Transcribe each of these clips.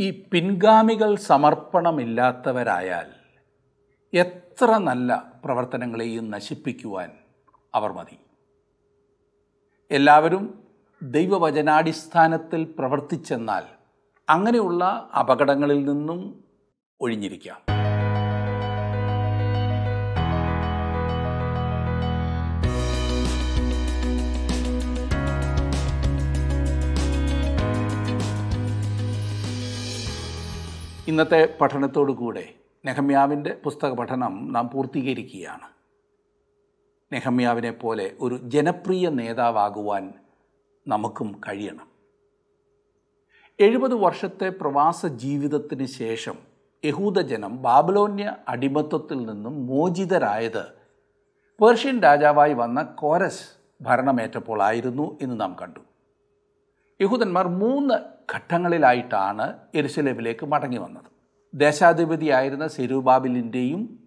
ഈ പിൻഗാമികൾ സമർപ്പണമില്ലാത്തവരായാൽ എത്ര നല്ല പ്രവർത്തനങ്ങളെയും നശിപ്പിക്കുവാൻ അവർ മതി. എല്ലാവരും ദൈവവചനാടിസ്ഥാനത്തിൽ പ്രവർത്തിച്ചെന്നാൽ അങ്ങനെയുള്ള അപകടങ്ങളിൽ നിന്നും ഒഴിഞ്ഞിരിക്കാം. ഇന്നത്തെ പഠനത്തോടു കൂടെ നെഹമ്യാവിന്റെ പുസ്തക പഠനം നാം പൂർത്തീകരിക്കുകയാണ്. നെഹമ്യാവിനെ പോലെ ഒരു ജനപ്രിയ നേതാവാകുവാൻ നമുക്കും കഴിയണം. എഴുപത് വർഷത്തെ പ്രവാസ ജീവിതത്തിന് ശേഷം യഹൂദജനം ബാബലോന്യ അടിമത്വത്തിൽ നിന്നും മോചിതരായത് പേർഷ്യൻ രാജാവായി വന്ന കോരസ് ഭരണമേറ്റപ്പോൾ ആയിരുന്നു എന്ന് നാം കണ്ടു. യഹൂദന്മാർ മൂന്ന് ഘട്ടങ്ങളിലായിട്ടാണ് എരുസലേമിലേക്ക് മടങ്ങി വന്നത്. ദേശാധിപതിയായിരുന്ന സെരുബാബിലിന്റെയും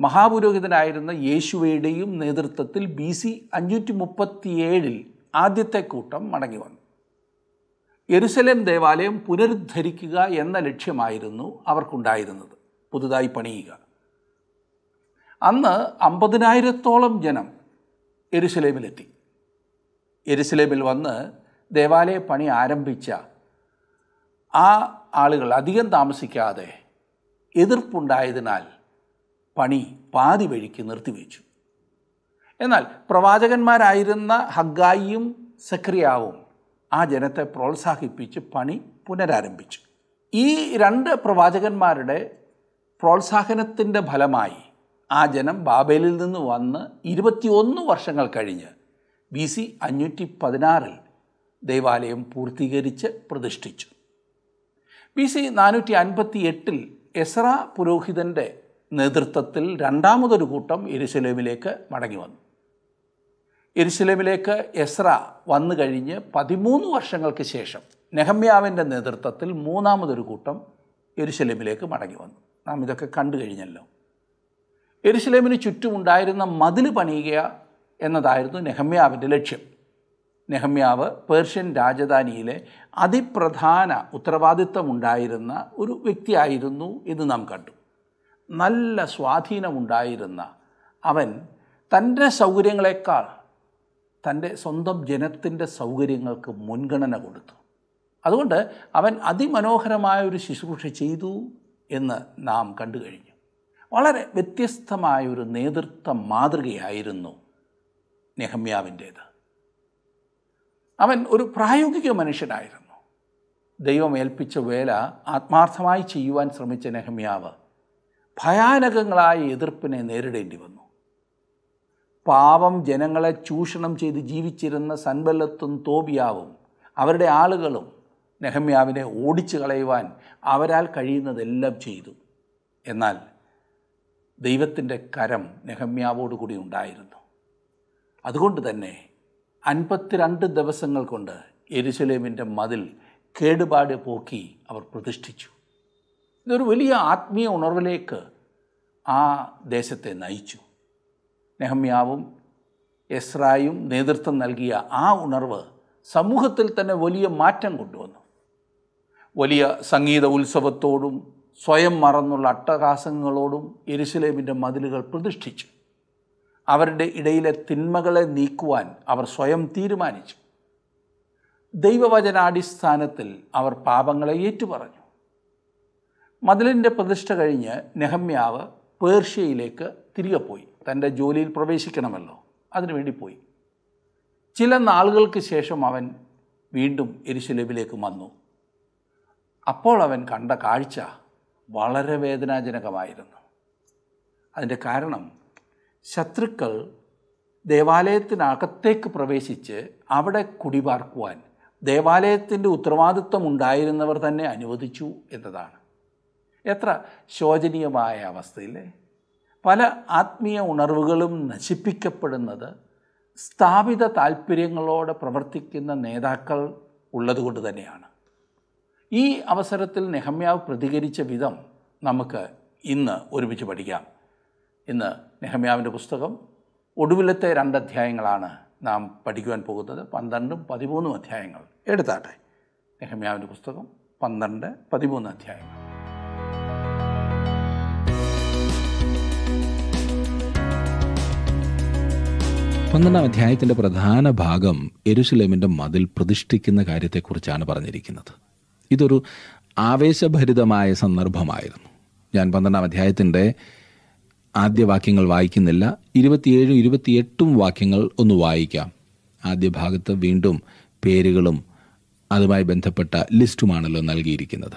മഹാപുരോഹിതനായിരുന്ന യേശുവയുടെയും നേതൃത്വത്തിൽ ബി സി അഞ്ഞൂറ്റി മുപ്പത്തിയേഴിൽ ആദ്യത്തെ കൂട്ടം മടങ്ങി വന്നു. എരുസലേം ദേവാലയം പുനരുദ്ധരിക്കുക എന്ന ലക്ഷ്യമായിരുന്നു അവർക്കുണ്ടായിരുന്നത്. പുതുതായി പണിയുക. അന്ന് അമ്പതിനായിരത്തോളം ജനം എരുസലേമിലെത്തി. എരുസലേമിൽ വന്ന് ദേവാലയ പണി ആരംഭിച്ച ആ ആളുകൾ അധികം താമസിക്കാതെ എതിർപ്പുണ്ടായതിനാൽ പണി പാതി വഴിക്ക് നിർത്തിവെച്ചു. എന്നാൽ പ്രവാചകന്മാരായിരുന്ന ഹഗായിയും സക്രിയാവും ആ ജനത്തെ പ്രോത്സാഹിപ്പിച്ച് പണി പുനരാരംഭിച്ചു. ഈ രണ്ട് പ്രവാചകന്മാരുടെ പ്രോത്സാഹനത്തിന്റെ ഫലമായി ആ ജനം ബാബേലിൽ നിന്ന് വന്ന് ഇരുപത്തിയൊന്ന് വർഷങ്ങൾ കഴിഞ്ഞ് ബി സി അഞ്ഞൂറ്റി പതിനാറിൽ ദേവാലയം പൂർത്തീകരിച്ച് പ്രതിഷ്ഠിച്ചു. ബി സി നാനൂറ്റി അൻപത്തി എട്ടിൽ എസ്ര പുരോഹിതന്റെ നേതൃത്വത്തിൽ രണ്ടാമതൊരു കൂട്ടം എരുസലേമിലേക്ക് മടങ്ങി വന്നു. എരുസലേമിലേക്ക് എസ്ര വന്നു കഴിഞ്ഞ് പതിമൂന്ന് വർഷങ്ങൾക്ക് ശേഷം നെഹമ്യാവിന്റെ നേതൃത്വത്തിൽ മൂന്നാമതൊരു കൂട്ടം എരുസലേമിലേക്ക് മടങ്ങി വന്നു. നാം ഇതൊക്കെ കണ്ടു കഴിഞ്ഞല്ലോ. എരുസലേമിന് ചുറ്റുമുണ്ടായിരുന്ന മതിൽ പണിയുക എന്നതായിരുന്നു നെഹമ്യാവിന്റെ ലക്ഷ്യം. നെഹമ്യാവ് പേർഷ്യൻ രാജധാനിയിലെ അതിപ്രധാന ഉത്തരവാദിത്തമുണ്ടായിരുന്ന ഒരു വ്യക്തിയായിരുന്നു എന്ന് നാം കണ്ടു. നല്ല സ്വാധീനമുണ്ടായിരുന്ന അവൻ തന്റെ സൗകര്യങ്ങളെക്കാൾ തന്റെ സ്വന്തം ജനത്തിന്റെ സൗകര്യങ്ങൾക്ക് മുൻഗണന കൊടുത്തു. അതുകൊണ്ട് അവൻ അതിമനോഹരമായ ഒരു ശുശ്രൂഷ ചെയ്തു എന്ന് നാം കണ്ടു കഴിഞ്ഞു. വളരെ വ്യത്യസ്തമായ ഒരു നേതൃത്വ മാതൃകയായിരുന്നു നെഹമ്യാവിന്റേത്. അവൻ ഒരു പ്രായോഗിക മനുഷ്യനായിരുന്നു. ദൈവം ഏൽപ്പിച്ച വേല ആത്മാർത്ഥമായി ചെയ്യുവാൻ ശ്രമിച്ച നെഹമ്യാവ് ഭയാനകങ്ങളായ എതിർപ്പിനെ നേരിടേണ്ടി വന്നു. പാവം ജനങ്ങളെ ചൂഷണം ചെയ്ത് ജീവിച്ചിരുന്ന സൻബല്ലത്തും തോബിയാവും അവരുടെ ആളുകളും നെഹമ്യാവിനെ ഓടിച്ചു കളയുവാൻ അവരാൽ കഴിയുന്നതെല്ലാം ചെയ്തു. എന്നാൽ ദൈവത്തിന്റെ കരം നെഹമ്യാവോടുകൂടി ഉണ്ടായിരുന്നു. അതുകൊണ്ട് തന്നെ അൻപത്തിരണ്ട് ദിവസങ്ങൾ കൊണ്ട് എരുസലേമിന്റെ മതിൽ കേടുപാട് പോക്കി അവർ പ്രതിഷ്ഠിച്ചു. ഇതൊരു വലിയ ആത്മീയ ഉണർവിലേക്ക് ആ ദേശത്തെ നയിച്ചു. നെഹമ്യാവും എസ്രായും നേതൃത്വം നൽകിയ ആ ഉണർവ് സമൂഹത്തിൽ തന്നെ വലിയ മാറ്റം കൊണ്ടുവന്നു. വലിയ സംഗീത ഉത്സവത്തോടും സ്വയം മറന്നുള്ള അട്ടഹാസങ്ങളോടും എരുസലേമിന്റെ മതിലുകൾ പ്രതിഷ്ഠിച്ചു. അവരുടെ ഇടയിലെ തിന്മകളെ നീക്കുവാൻ അവർ സ്വയം തീരുമാനിച്ചു. ദൈവവചനാടിസ്ഥാനത്തിൽ അവർ പാപങ്ങളെ ഏറ്റുപറഞ്ഞു. മതിലിന്റെ പ്രതിഷ്ഠ കഴിഞ്ഞ് നെഹമ്യാവ് പേർഷ്യയിലേക്ക് തിരികെ പോയി. തന്റെ ജോലിയിൽ പ്രവേശിക്കണമല്ലോ. അതിനുവേണ്ടി പോയി. ചില നാളുകൾക്ക് ശേഷം അവൻ വീണ്ടും എരിശുലബിലേക്ക് വന്നു. അപ്പോൾ അവൻ കണ്ട കാഴ്ച വളരെ വേദനാജനകമായിരുന്നു. അതിന്റെ കാരണം ശത്രുക്കൾ ദേവാലയത്തിനകത്തേക്ക് പ്രവേശിച്ച് അവിടെ കുടിപാർക്കുവാൻ ദേവാലയത്തിന്റെ ഉത്തരവാദിത്വം ഉണ്ടായിരുന്നവർ തന്നെ അനുവദിച്ചു എന്നതാണ്. എത്ര ശോചനീയമായ അവസ്ഥയില്ലേ? പല ആത്മീയ ഉണർവുകളും നശിപ്പിക്കപ്പെടുന്നത് സ്ഥാപിത താല്പര്യങ്ങളോട് പ്രവർത്തിക്കുന്ന നേതാക്കൾ ഉള്ളതുകൊണ്ട് തന്നെയാണ്. ഈ അവസരത്തിൽ നെഹമ്യാവ് പ്രതികരിച്ച വിധം നമുക്ക് ഇന്ന് ഒരുമിച്ച് പഠിക്കാം. ഇന്ന് നെഹമ്യാവിന്റെ പുസ്തകം ഒടുവിലത്തെ രണ്ട് അധ്യായങ്ങളാണ് നാം പഠിക്കുവാൻ പോകുന്നത്. പന്ത്രണ്ടും പതിമൂന്നും അധ്യായങ്ങൾ. എടുത്താട്ടെ. നെഹമ്യാവിന്റെ പുസ്തകം പന്ത്രണ്ട് പതിമൂന്ന് അധ്യായങ്ങൾ. പന്ത്രണ്ടാം അധ്യായത്തിന്റെ പ്രധാന ഭാഗം എരുസലേമിന്റെ മതിൽ പ്രതിഷ്ഠിക്കുന്ന കാര്യത്തെക്കുറിച്ചാണ് പറഞ്ഞിരിക്കുന്നത്. ഇതൊരു ആവേശഭരിതമായ സന്ദർഭമായിരുന്നു. ഞാൻ പന്ത്രണ്ടാം അധ്യായത്തിന്റെ ആദ്യ വാക്യങ്ങൾ വായിക്കുന്നില്ല. ഇരുപത്തിയേഴും ഇരുപത്തിയെട്ടും വാക്യങ്ങൾ ഒന്ന് വായിക്കാം. ആദ്യ ഭാഗത്ത് വീണ്ടും പേരുകളും അതുമായി ബന്ധപ്പെട്ട ലിസ്റ്റുമാണല്ലോ നൽകിയിരിക്കുന്നത്.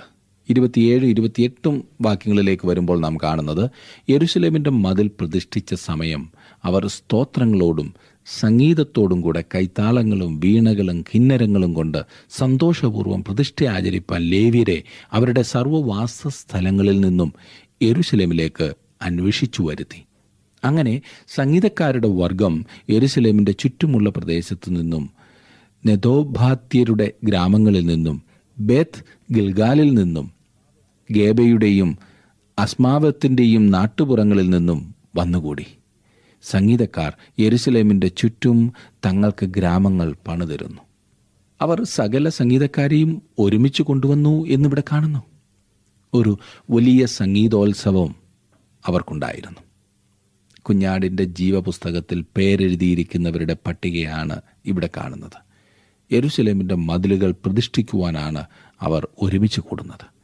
ഇരുപത്തിയേഴ് ഇരുപത്തിയെട്ടും വാക്യങ്ങളിലേക്ക് വരുമ്പോൾ നാം കാണുന്നത് യെരുസലേമിന്റെ മതിൽ പ്രതിഷ്ഠിച്ച സമയം അവർ സ്തോത്രങ്ങളോടും സംഗീതത്തോടും കൂടെ കൈത്താളങ്ങളും വീണകളും കിന്നരങ്ങളും കൊണ്ട് സന്തോഷപൂർവം പ്രതിഷ്ഠ ആചരിപ്പാൻ ലേവ്യരെ അവരുടെ സർവവാസ സ്ഥലങ്ങളിൽ നിന്നും യെരുസലേമിലേക്ക് അന്വേഷിച്ചു വരുത്തി. അങ്ങനെ സംഗീതക്കാരുടെ വർഗം എരുസലേമിന്റെ ചുറ്റുമുള്ള പ്രദേശത്തു നിന്നും നെതോഭാത്യരുടെ ഗ്രാമങ്ങളിൽ നിന്നും ബേത്ത് ഗിൽഗാലിൽ നിന്നും ഗേബയുടെയും അസ്മാവത്തിന്റെയും നാട്ടുപുറങ്ങളിൽ നിന്നും വന്നുകൂടി. സംഗീതക്കാർ യെരുസലേമിന്റെ ചുറ്റും തങ്ങൾക്ക് ഗ്രാമങ്ങൾ പണിതരുന്നു. അവർ സകല സംഗീതക്കാരെയും ഒരുമിച്ച് കൊണ്ടുവന്നു എന്നിവിടെ കാണുന്നു. ഒരു വലിയ സംഗീതോത്സവം അവർക്കുണ്ടായിരുന്നു. കുഞ്ഞാടിന്റെ ജീവപുസ്തകത്തിൽ പേരെഴുതിയിരിക്കുന്നവരുടെ പട്ടികയാണ് ഇവിടെ കാണുന്നത്. യെരുസലേമിന്റെ മതിലുകൾ പ്രതിഷ്ഠിക്കുവാനാണ് അവർ ഒരുമിച്ച് കൂടുന്നത്.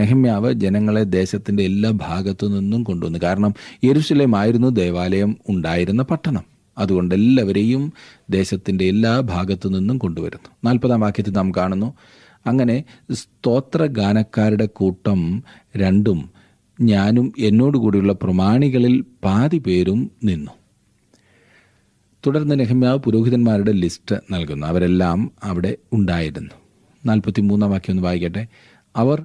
നെഹമ്യാവ് ജനങ്ങളെ ദേശത്തിന്റെ എല്ലാ ഭാഗത്തു നിന്നും കൊണ്ടുവന്നു. കാരണം യെരുസലേം ദേവാലയം ഉണ്ടായിരുന്ന പട്ടണം. അതുകൊണ്ട് എല്ലാവരെയും ദേശത്തിന്റെ എല്ലാ ഭാഗത്തു നിന്നും കൊണ്ടുവരുന്നു. നാൽപ്പതാം വാക്യത്തിൽ നാം കാണുന്നു അങ്ങനെ സ്തോത്രഗാനക്കാരുടെ കൂട്ടം രണ്ടും ഞാനും എന്നോടുകൂടിയുള്ള പ്രമാണികളിൽ പാതി പേരും നിന്നു. തുടർന്ന് നെഹമ്യാവ് പുരോഹിതന്മാരുടെ ലിസ്റ്റ് നൽകുന്നു. അവരെല്ലാം അവിടെ ഉണ്ടായിരുന്നു. നാൽപ്പത്തി മൂന്നാം വാക്യം ഒന്ന് വായിക്കട്ടെ. അവർ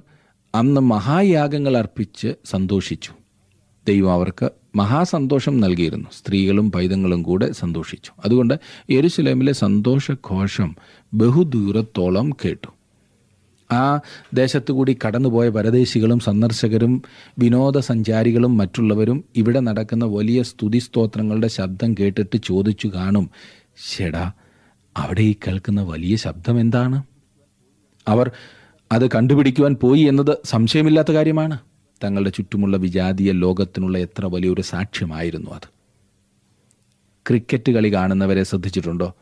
അന്ന് മഹായാഗങ്ങൾ അർപ്പിച്ച് സന്തോഷിച്ചു. ദൈവം അവർക്ക് മഹാസന്തോഷം നൽകിയിരുന്നു. സ്ത്രീകളും പൈതങ്ങളും കൂടെ സന്തോഷിച്ചു. അതുകൊണ്ട് യെരുസലേമിലെ സന്തോഷഘോഷം ബഹുദൂരത്തോളം കേട്ടു. ആ ദേശത്തു കൂടി കടന്നുപോയ പരദേശികളും സന്ദർശകരും വിനോദസഞ്ചാരികളും മറ്റുള്ളവരും ഇവിടെ നടക്കുന്ന വലിയ സ്തുതി സ്തോത്രങ്ങളുടെ ശബ്ദം കേട്ടിട്ട് ചോദിച്ചു കാണും ഷെടാ അവിടെ ഈ കേൾക്കുന്ന വലിയ ശബ്ദം എന്താണ്? അവർ അത് കണ്ടുപിടിക്കുവാൻ പോയി എന്നത് സംശയമില്ലാത്ത കാര്യമാണ്. തങ്ങളുടെ ചുറ്റുമുള്ള വിജാതീയ ലോകത്തിനുള്ള എത്ര വലിയൊരു സാക്ഷ്യമായിരുന്നു അത്. ക്രിക്കറ്റ് കളി കാണുന്നവരെ ശ്രദ്ധിച്ചിട്ടുണ്ടോ?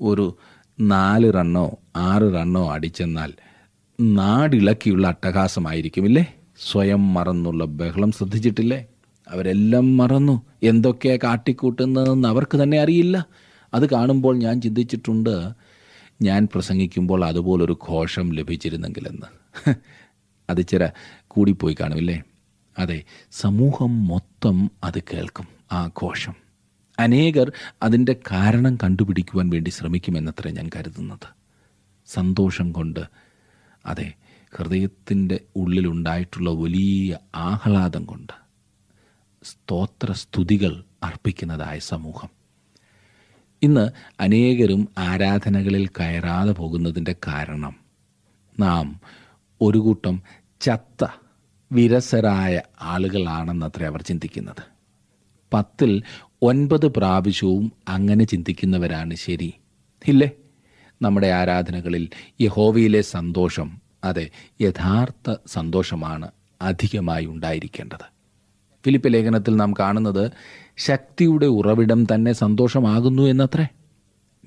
ഒരു നാല് റണ്ണോ ആറ് റണ്ണോ അടിച്ചെന്നാൽ നാടിളക്കിയുള്ള അട്ടഹാസമായിരിക്കുമില്ലേ? സ്വയം മറന്നുള്ള ബഹളം ശ്രദ്ധിച്ചിട്ടില്ലേ? അവരെല്ലാം മറന്നു. എന്തൊക്കെ കാട്ടിക്കൂട്ടുന്നതെന്ന് അവർക്ക് തന്നെ അറിയില്ല. അത് കാണുമ്പോൾ ഞാൻ ചിന്തിച്ചിട്ടുണ്ട് ഞാൻ പ്രസംഗിക്കുമ്പോൾ അതുപോലൊരു ഘോഷം ലഭിച്ചിരുന്നെങ്കിലെന്ന്. അത് ചില കൂടിപ്പോയി കാണുമില്ലേ? അതെ സമൂഹം മൊത്തം അത് കേൾക്കും ആ ഘോഷം. അനേകർ അതിന്റെ കാരണം കണ്ടുപിടിക്കുവാൻ വേണ്ടി ശ്രമിക്കുമെന്നത്ര ഞാൻ കരുതുന്നത്. സന്തോഷം കൊണ്ട് അതെ ഹൃദയത്തിന്റെ ഉള്ളിലുണ്ടായിട്ടുള്ള വലിയ ആഹ്ലാദം കൊണ്ട് സ്തോത്ര സ്തുതികൾ അർപ്പിക്കുന്നതായ സമൂഹം. ഇന്ന് അനേകരും ആരാധനകളിൽ കയറാതെ പോകുന്നതിന്റെ കാരണം നാം ഒരു കൂട്ടം ചത്ത വിരസരായ ആളുകളാണെന്നത്ര അവർ ചിന്തിക്കുന്നത്. പത്തിൽ ഒൻപത് പ്രാവശ്യവും അങ്ങനെ ചിന്തിക്കുന്നവരാണ് ശരി ഇല്ലേ? നമ്മുടെ ആരാധനകളിൽ യഹോവയിലെ സന്തോഷം അതെ യഥാർത്ഥ സന്തോഷമാണ് അധികമായി ഉണ്ടായിരിക്കേണ്ടത്. ഫിലിപ്പ് ലേഖനത്തിൽ നാം കാണുന്നത് ശക്തിയുടെ ഉറവിടം തന്നെ സന്തോഷമാകുന്നു എന്നത്രേ.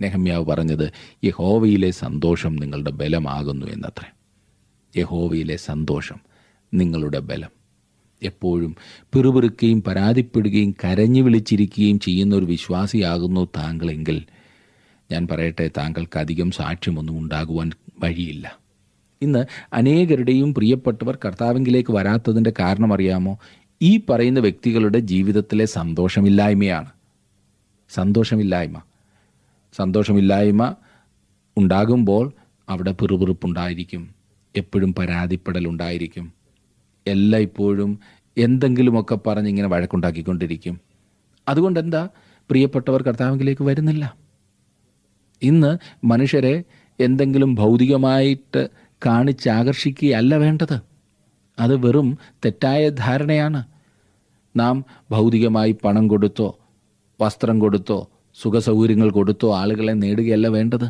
നെഹമ്യാവ് പറഞ്ഞത് യഹോവയിലെ സന്തോഷം നിങ്ങളുടെ ബലമാകുന്നു എന്നത്രേ. യഹോവയിലെ സന്തോഷം നിങ്ങളുടെ ബലം. എപ്പോഴും പിറുപിറുക്കുകയും പരാതിപ്പെടുകയും കരഞ്ഞു വിളിച്ചിരിക്കുകയും ചെയ്യുന്ന ഒരു വിശ്വാസിയാകുന്നു താങ്കളെങ്കിൽ ഞാൻ പറയട്ടെ താങ്കൾക്ക് അധികം സാക്ഷ്യമൊന്നും ഉണ്ടാകുവാൻ വഴിയില്ല. ഇന്ന് അനേകരുടെയും പ്രിയപ്പെട്ടവർ കർത്താവിങ്കിലേക്ക് വരാത്തതിന്റെ കാരണം അറിയാമോ ഈ പറയുന്ന വ്യക്തികളുടെ ജീവിതത്തിലെ സന്തോഷമില്ലായ്മയാണ്. സന്തോഷമില്ലായ്മ. സന്തോഷമില്ലായ്മ ഉണ്ടാകുമ്പോൾ അവിടെ പിറുപിറുപ്പുണ്ടായിരിക്കും. എപ്പോഴും പരാതിപ്പെടലുണ്ടായിരിക്കും. എല്ലാം ഇപ്പോഴും എന്തെങ്കിലുമൊക്കെ പറഞ്ഞ് ഇങ്ങനെ വഴക്കുണ്ടാക്കിക്കൊണ്ടിരിക്കും. അതുകൊണ്ട് എന്താ പ്രിയപ്പെട്ടവർ കർത്താവിലേക്ക് വരുന്നില്ല? ഇന്ന് മനുഷ്യരെ എന്തെങ്കിലും ഭൗതികമായിട്ട് കാണിച്ചാകർഷിക്കുകയല്ല വേണ്ടത്. അത് വെറും തെറ്റായ ധാരണയാണ്. നാം ഭൗതികമായി പണം കൊടുത്തോ വസ്ത്രം കൊടുത്തോ സുഖസൗകര്യങ്ങൾ കൊടുത്തോ ആളുകളെ നേടുകയല്ല വേണ്ടത്.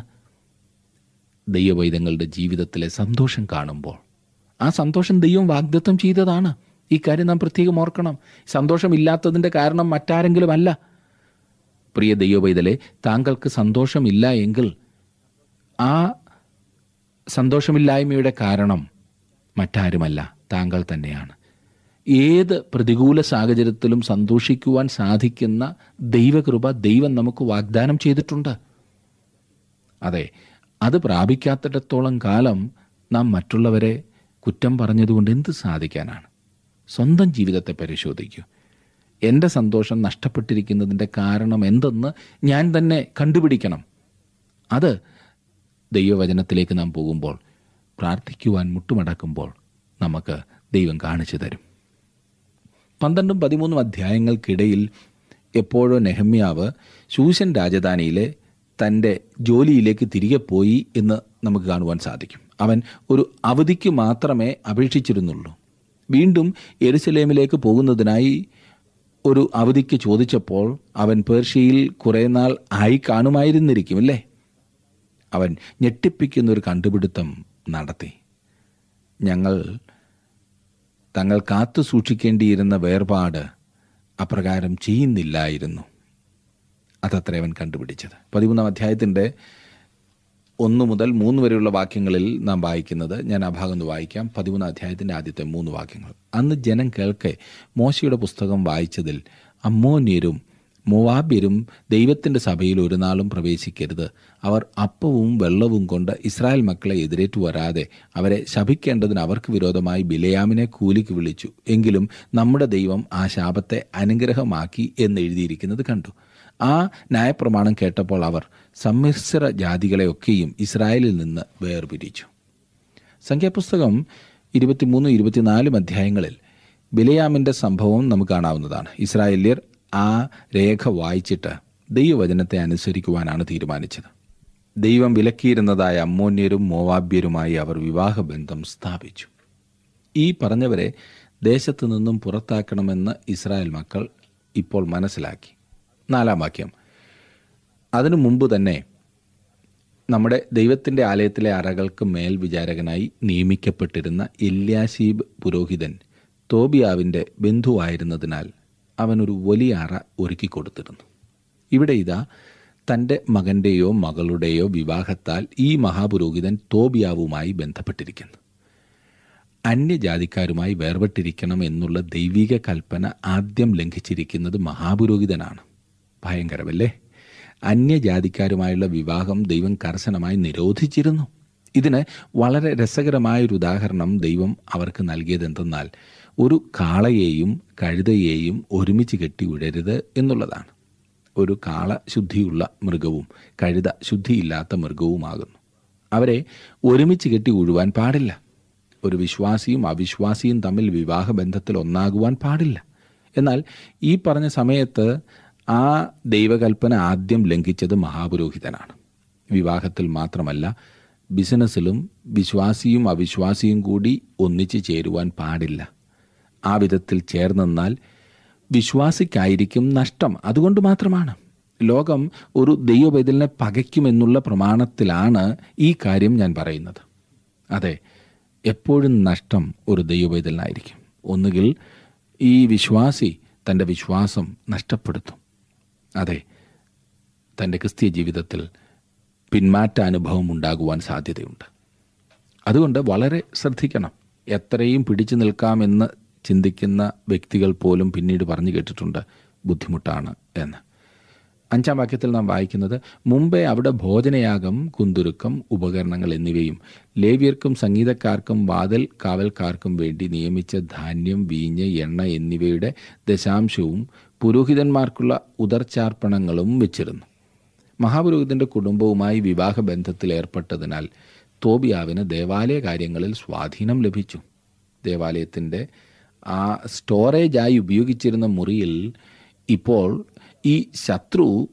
ദൈവവൈദ്യങ്ങളുടെ ജീവിതത്തിലെ സന്തോഷം കാണുമ്പോൾ ആ സന്തോഷം ദൈവം വാഗ്ദത്തം ചെയ്തതാണ്. ഈ കാര്യം നാം പ്രത്യേകം ഓർക്കണം. സന്തോഷമില്ലാത്തതിന്റെ കാരണം മറ്റാരെങ്കിലും അല്ല പ്രിയ ദൈവവൈതലെ താങ്കൾക്ക് സന്തോഷമില്ല എങ്കിൽ ആ സന്തോഷമില്ലായ്മയുടെ കാരണം മറ്റാരുമല്ല താങ്കൾ തന്നെയാണ്. ഏത് പ്രതികൂല സാഹചര്യത്തിലും സന്തോഷിക്കുവാൻ സാധിക്കുന്ന ദൈവകൃപ ദൈവം നമുക്ക് വാഗ്ദാനം ചെയ്തിട്ടുണ്ട്. അതെ അത് പ്രാപിക്കാത്തിടത്തോളം കാലം നാം മറ്റുള്ളവരെ കുറ്റം പറഞ്ഞതുകൊണ്ട് എന്ത് സാധിക്കാനാണ്? സ്വന്തം ജീവിതത്തെ പരിശോധിക്കൂ. എന്റെ സന്തോഷം നഷ്ടപ്പെട്ടിരിക്കുന്നതിന്റെ കാരണം എന്തെന്ന് ഞാൻ തന്നെ കണ്ടുപിടിക്കണം. അത് ദൈവവചനത്തിലേക്ക് നാം പോകുമ്പോൾ പ്രാർത്ഥിക്കുവാൻ മുട്ടുമടക്കുമ്പോൾ നമുക്ക് ദൈവം കാണിച്ചു തരും. പന്ത്രണ്ടും പതിമൂന്നും അധ്യായങ്ങൾക്കിടയിൽ എപ്പോഴോ നെഹമ്യാവ് ശൂശൻ രാജധാനിയിലെ തന്റെ ജോലിയിലേക്ക് തിരികെ പോയി എന്ന് നമുക്ക് കാണുവാൻ സാധിക്കും. അവൻ ഒരു അവധിക്ക് മാത്രമേ അപേക്ഷിച്ചിരുന്നുള്ളൂ. വീണ്ടും എരുസലേമിലേക്ക് പോകുന്നതിനായി ഒരു അവധിക്ക് ചോദിച്ചപ്പോൾ അവൻ പേർഷ്യയിൽ കുറേ നാൾ ആയി കാണുമായിരുന്നിരിക്കും അല്ലേ അവൻ ഞെട്ടിപ്പിക്കുന്ന ഒരു കണ്ടുപിടുത്തം നടത്തി. ഞങ്ങൾ തങ്ങൾ കാത്തു സൂക്ഷിക്കേണ്ടിയിരുന്ന വേർപാട് അപ്രകാരം ചെയ്യുന്നില്ലായിരുന്നു. അതത്രേ അവൻ കണ്ടുപിടിച്ചത്. പതിമൂന്നാം അധ്യായത്തിന്റെ ഒന്ന് മുതൽ മൂന്ന് വരെയുള്ള വാക്യങ്ങളിൽ നാം വായിക്കുന്നത് ഞാൻ ആ ഭാഗം ഒന്ന് വായിക്കാം. പതിമൂന്ന് അധ്യായത്തിന്റെ ആദ്യത്തെ മൂന്ന് വാക്യങ്ങൾ. അന്ന് ജനം കേൾക്കെ മോശയുടെ പുസ്തകം വായിച്ചതിൽ അമ്മോന്യരും മോവാബ്യരും ദൈവത്തിന്റെ സഭയിൽ ഒരു നാളും പ്രവേശിക്കരുത്. അവർ അപ്പവും വെള്ളവും കൊണ്ട് ഇസ്രായേൽ മക്കളെ എതിരേറ്റു വരാതെ അവരെ ശപിക്കേണ്ടതിന് അവർക്ക് വിരോധമായി ബിലയാമിനെ കൂലിക്ക് വിളിച്ചു. എങ്കിലും നമ്മുടെ ദൈവം ആ ശാപത്തെ അനുഗ്രഹമാക്കി എന്ന് എഴുതിയിരിക്കുന്നത് കണ്ടു. ആ ന്യായപ്രമാണം കേട്ടപ്പോൾ അവർ സമ്മിശ്ര ജാതികളെയൊക്കെയും ഇസ്രായേലിൽ നിന്ന് വേർപിരിച്ചു. സംഖ്യാപുസ്തകം ഇരുപത്തിമൂന്ന് ഇരുപത്തിനാലും അധ്യായങ്ങളിൽ ബിലയാമിന്റെ സംഭവം നമുക്ക് കാണാവുന്നതാണ്. ഇസ്രായേല്യർ ആ രേഖ വായിച്ചിട്ട് ദൈവവചനത്തെ അനുസരിക്കുവാനാണ് തീരുമാനിച്ചത്. ദൈവം വിലക്കിയിരുന്നതായ അമ്മോന്യരും മോവാബ്യരുമായി അവർ വിവാഹബന്ധം സ്ഥാപിച്ചു. ഈ പറഞ്ഞവരെ ദേശത്തു നിന്നും പുറത്താക്കണമെന്ന് ഇസ്രായേൽ മക്കൾ ഇപ്പോൾ മനസ്സിലാക്കി. നാലാം വാക്യം. അതിനു മുമ്പ് തന്നെ നമ്മുടെ ദൈവത്തിന്റെ ആലയത്തിലെ അറകൾക്ക് മേൽ വിചാരകനായി നിയമിക്കപ്പെട്ടിരുന്ന എല്യാശീബ് പുരോഹിതൻ തോബിയാവിന്റെ ബന്ധുവായിരുന്നതിനാൽ അവനൊരു വലിയ അറ ഒരുക്കി കൊടുത്തിരുന്നു. ഇവിടെ ഇതാ തന്റെ മകന്റെയോ മകളുടെയോ വിവാഹത്താൽ ഈ മഹാപുരോഹിതൻ തോബിയാവുമായി ബന്ധപ്പെട്ടിരിക്കുന്നു. അന്യജാതിക്കാരുമായി വേർപെട്ടിരിക്കണം എന്നുള്ള ദൈവിക കൽപ്പന ആദ്യം ലംഘിച്ചിരിക്കുന്നത് മഹാപുരോഹിതനാണ്. ഭയങ്കരമല്ലേ? അന്യജാതിക്കാരുമായുള്ള വിവാഹം ദൈവം കർശനമായി നിരോധിച്ചിരുന്നു. ഇതിന് വളരെ രസകരമായൊരു ഉദാഹരണം ദൈവം അവർക്ക് നൽകിയതെന്തെന്നാൽ ഒരു കാളയെയും കഴുതയെയും ഒരുമിച്ച് കെട്ടി വിടരുത് എന്നുള്ളതാണ്. ഒരു കാള ശുദ്ധിയുള്ള മൃഗവും കഴുത ശുദ്ധിയില്ലാത്ത മൃഗവുമാകുന്നു. അവരെ ഒരുമിച്ച് കെട്ടി ഉഴുവാൻ പാടില്ല. ഒരു വിശ്വാസിയും അവിശ്വാസിയും തമ്മിൽ വിവാഹബന്ധത്തിൽ ഒന്നാകുവാൻ പാടില്ല. എന്നാൽ ഈ പറഞ്ഞ സമയത്ത് ആ ദൈവകൽപ്പന ആദ്യം ലംഘിച്ചത് മഹാപുരോഹിതനാണ്. വിവാഹത്തിൽ മാത്രമല്ല ബിസിനസ്സിലും വിശ്വാസിയും അവിശ്വാസിയും കൂടി ഒന്നിച്ചു ചേരുവാൻ പാടില്ല. ആ വിധത്തിൽ ചേർന്നെന്നാൽ വിശ്വാസിക്കായിരിക്കും നഷ്ടം. അതുകൊണ്ട് മാത്രമാണ്. ലോകം ഒരു ദൈവപൈതലിനെ പകയ്ക്കുമെന്നുള്ള പ്രമാണത്തിലാണ് ഈ കാര്യം ഞാൻ പറയുന്നത്. അതെ എപ്പോഴും നഷ്ടം ഒരു ദൈവപൈതലിനായിരിക്കും. ഒന്നുകിൽ ഈ വിശ്വാസി തന്റെ വിശ്വാസം നഷ്ടപ്പെടുത്തും. അതെ തന്റെ ക്രിസ്തീയ ജീവിതത്തിൽ പിന്മാറ്റ അനുഭവം ഉണ്ടാകുവാൻ സാധ്യതയുണ്ട്. അതുകൊണ്ട് വളരെ ശ്രദ്ധിക്കണം എത്രയും പിടിച്ചു നിൽക്കാമെന്ന് ചിന്തിക്കുന്ന വ്യക്തികൾ പോലും പിന്നീട് പറഞ്ഞു കേട്ടിട്ടുണ്ട് ബുദ്ധിമുട്ടാണ് എന്ന്. അഞ്ചാം വാക്യത്തിൽ നാം വായിക്കുന്നത് മുമ്പേ അവിടെ ഭോജനയാഗം കുന്തുരുക്കം ഉപകരണങ്ങൾ എന്നിവയും ലേവ്യർക്കും സംഗീതക്കാർക്കും വാതിൽ കാവൽക്കാർക്കും വേണ്ടി നിയമിച്ച ധാന്യം വീഞ്ഞ് എണ്ണ എന്നിവയുടെ ദശാംശവും പുരോഹിതന്മാർക്കുള്ള ഉദർച്ചാർപ്പണങ്ങളും വെച്ചിരുന്നു. മഹാപുരോഹിതന്റെ കുടുംബവുമായി വിവാഹബന്ധത്തിൽ ഏർപ്പെട്ടതിനാൽ തോബിയാവിന് ദേവാലയ കാര്യങ്ങളിൽ സ്വാധീനം ലഭിച്ചു. ദേവാലയത്തിന്റെ ആ സ്റ്റോറേജായി ഉപയോഗിച്ചിരുന്ന മുറിയിൽ ഇപ്പോൾ ഈ ശത്രു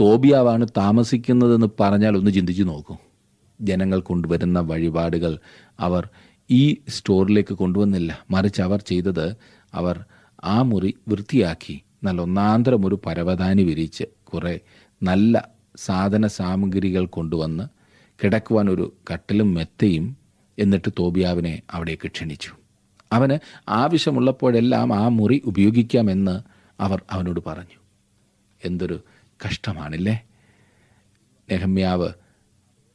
തോബിയാവാണ് താമസിക്കുന്നതെന്ന് പറഞ്ഞാൽ ഒന്ന് ചിന്തിച്ചു നോക്കൂ. ജനങ്ങൾ കൊണ്ടുവരുന്ന വഴിപാടുകൾ അവർ ഈ സ്റ്റോറിലേക്ക് കൊണ്ടുവന്നില്ല. മറിച്ച് അവർ ചെയ്തത് അവർ ആ മുറി വൃത്തിയാക്കി. നല്ല ഒന്നാന്തരം ഒരു പരവതാനി വിരിച്ച് കുറേ നല്ല സാധന സാമഗ്രികൾ കൊണ്ടുവന്ന് കിടക്കുവാൻ ഒരു കട്ടിലും മെത്തയും എന്നിട്ട് തോബിയാവിനെ അവിടേക്ക് ക്ഷണിച്ചു. അവന് ആവശ്യമുള്ളപ്പോഴെല്ലാം ആ മുറി ഉപയോഗിക്കാമെന്ന് അവർ അവനോട് പറഞ്ഞു. എന്തൊരു കഷ്ടമാണില്ലേ? നെഹമ്യാവ്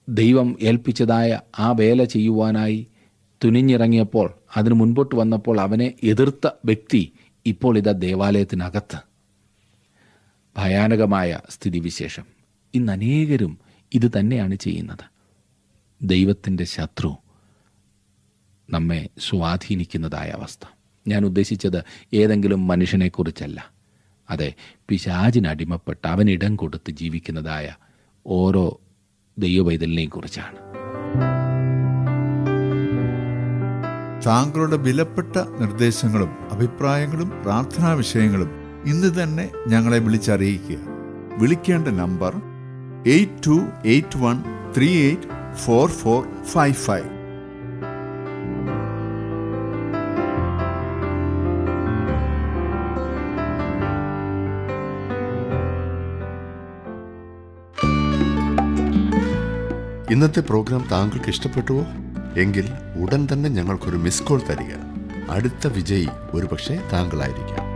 ദൈവം ഏൽപ്പിച്ചതായ ആ വേല ചെയ്യുവാനായി തുനിഞ്ഞിറങ്ങിയപ്പോൾ അതിന് മുൻപോട്ട് വന്നപ്പോൾ അവനെ എതിർത്ത വ്യക്തി ഇപ്പോൾ ഇതാ ദേവാലയത്തിനകത്ത്. ഭയാനകമായ സ്ഥിതിവിശേഷം. ഇന്ന് അനേകരും ഇത് തന്നെയാണ് ചെയ്യുന്നത്. ദൈവത്തിന്റെ ശത്രു നമ്മെ സ്വാധീനിക്കുന്നതായ അവസ്ഥ. ഞാൻ ഉദ്ദേശിച്ചത് ഏതെങ്കിലും മനുഷ്യനെക്കുറിച്ചല്ല. അതെ പിശാചിനടിമപ്പെട്ട് അവനിടം കൊടുത്ത് ജീവിക്കുന്നതായ ഓരോ ദൈവവൈതലിനെയും കുറിച്ചാണ്. താങ്കളുടെ വിലപ്പെട്ട നിർദ്ദേശങ്ങളും അഭിപ്രായങ്ങളും പ്രാർത്ഥനാ വിഷയങ്ങളും ഇന്ന് തന്നെ ഞങ്ങളെ വിളിച്ചറിയിക്കുക. വിളിക്കേണ്ട number eight two eight one three eight four four five five. ഇന്നത്തെ പ്രോഗ്രാം താങ്കൾക്ക് ഇഷ്ടപ്പെട്ടുവോ? എങ്കിൽ ഉടൻ തന്നെ ഞങ്ങൾക്കൊരു മിസ് കോൾ തരിക. അടുത്ത വിജയി ഒരുപക്ഷെ താങ്കളായിരിക്കാം.